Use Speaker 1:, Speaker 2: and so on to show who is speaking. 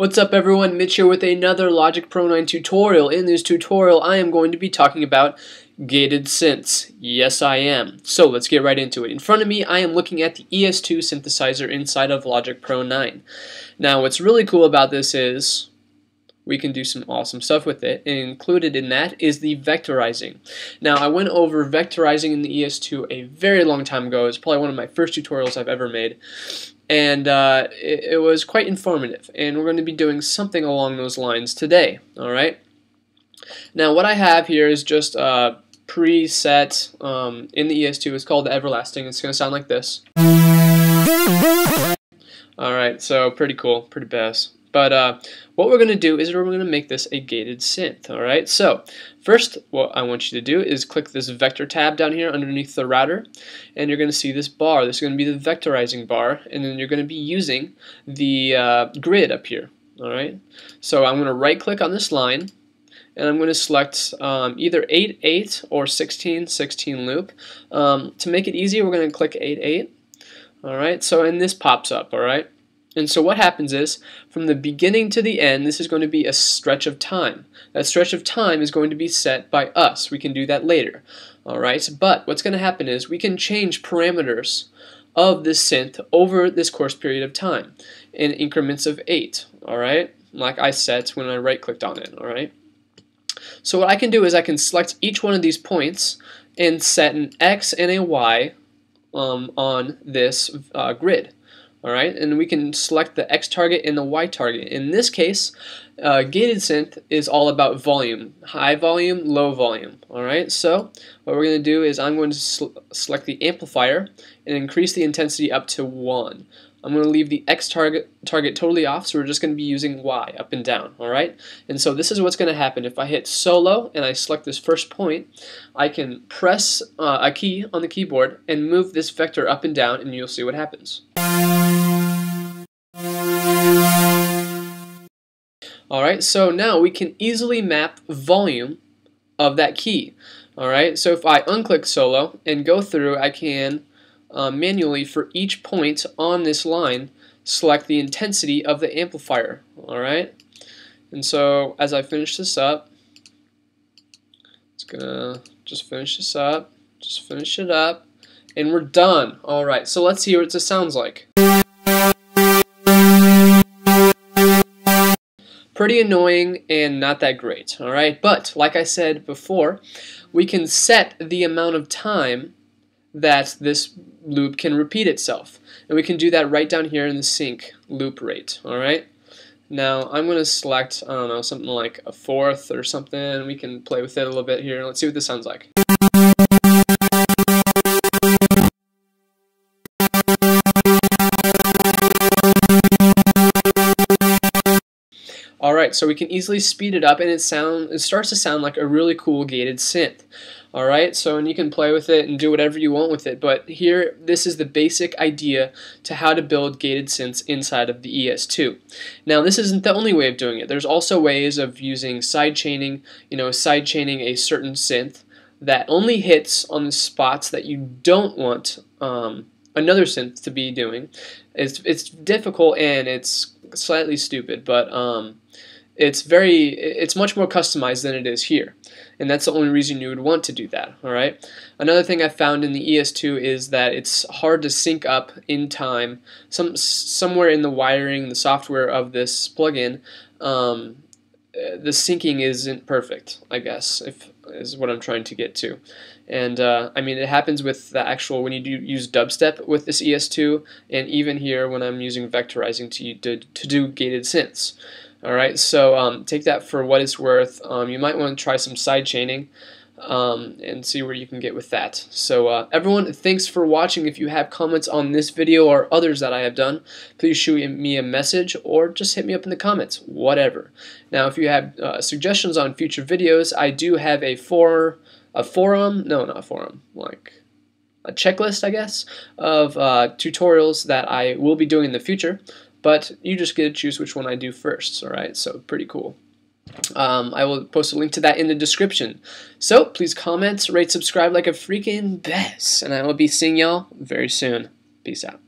Speaker 1: What's up everyone, Mitch here with another Logic Pro 9 tutorial. In this tutorial I am going to be talking about gated synths. Yes I am. So let's get right into it. In front of me I am looking at the ES2 synthesizer inside of Logic Pro 9. Now what's really cool about this is we can do some awesome stuff with it and included in that is the vectorizing. Now I went over vectorizing in the ES2 a very long time ago. It's probably one of my first tutorials I've ever made and uh, it, it, was quite informative. And we're going to be doing something along those lines today. All right. Now, what I have here is just a preset um, in the ES2. It's called the Everlasting. It's going to sound like this. All right, so pretty cool, pretty bass. But uh, what we're going to do is we're going to make this a gated synth, alright? So, first what I want you to do is click this vector tab down here underneath the router, and you're going to see this bar. This is going to be the vectorizing bar, and then you're going to be using the uh, grid up here, alright? So I'm going to right click on this line, and I'm going to select um, either 8, 8 or 16, 16 loop. Um, to make it easy, we're going to click 8, 8. Alright, so and this pops up, alright? And so what happens is, from the beginning to the end, this is going to be a stretch of time. That stretch of time is going to be set by us. We can do that later. Alright, but what's going to happen is we can change parameters of this synth over this course period of time in increments of 8. Alright, like I set when I right clicked on it. Alright. So what I can do is I can select each one of these points and set an X and a Y um, on this uh, grid. All right, and we can select the X target and the Y target. In this case, uh, gated synth is all about volume, high volume, low volume. All right, so what we're going to do is I'm going to select the amplifier and increase the intensity up to 1. I'm going to leave the X target target totally off, so we're just going to be using Y up and down, all right? And so this is what's going to happen. If I hit solo and I select this first point, I can press uh, a key on the keyboard and move this vector up and down, and you'll see what happens. Alright, so now we can easily map volume of that key. Alright, so if I unclick solo and go through, I can uh, manually for each point on this line select the intensity of the amplifier. Alright, and so as I finish this up, it's gonna just finish this up, just finish it up, and we're done. Alright, so let's see what it sounds like. Pretty annoying and not that great, alright? But, like I said before, we can set the amount of time that this loop can repeat itself. And we can do that right down here in the sync loop rate, alright? Now, I'm going to select, I don't know, something like a fourth or something. We can play with it a little bit here. Let's see what this sounds like. Alright, so we can easily speed it up and it sound it starts to sound like a really cool gated synth. Alright, so and you can play with it and do whatever you want with it, but here this is the basic idea to how to build gated synths inside of the ES2. Now this isn't the only way of doing it. There's also ways of using sidechaining, you know, sidechaining a certain synth that only hits on the spots that you don't want um, another synth to be doing. It's it's difficult and it's slightly stupid, but um, it's very it's much more customized than it is here. And that's the only reason you would want to do that all right? Another thing I found in the ES2 is that it's hard to sync up in time. Some somewhere in the wiring the software of this plugin um, the syncing isn't perfect I guess if is what I'm trying to get to. And uh, I mean it happens with the actual when you do use dubstep with this ES2 and even here when I'm using vectorizing to, to, to do gated synths Alright, so um, take that for what it's worth. Um, you might want to try some side chaining um, and see where you can get with that. So uh, everyone, thanks for watching. If you have comments on this video or others that I have done, please shoot me a message or just hit me up in the comments, whatever. Now, if you have uh, suggestions on future videos, I do have a for a forum, no, not a forum, like a checklist, I guess, of uh, tutorials that I will be doing in the future but you just get to choose which one I do first, alright, so pretty cool. Um, I will post a link to that in the description. So please comment, rate, subscribe like a freaking best, and I will be seeing y'all very soon. Peace out.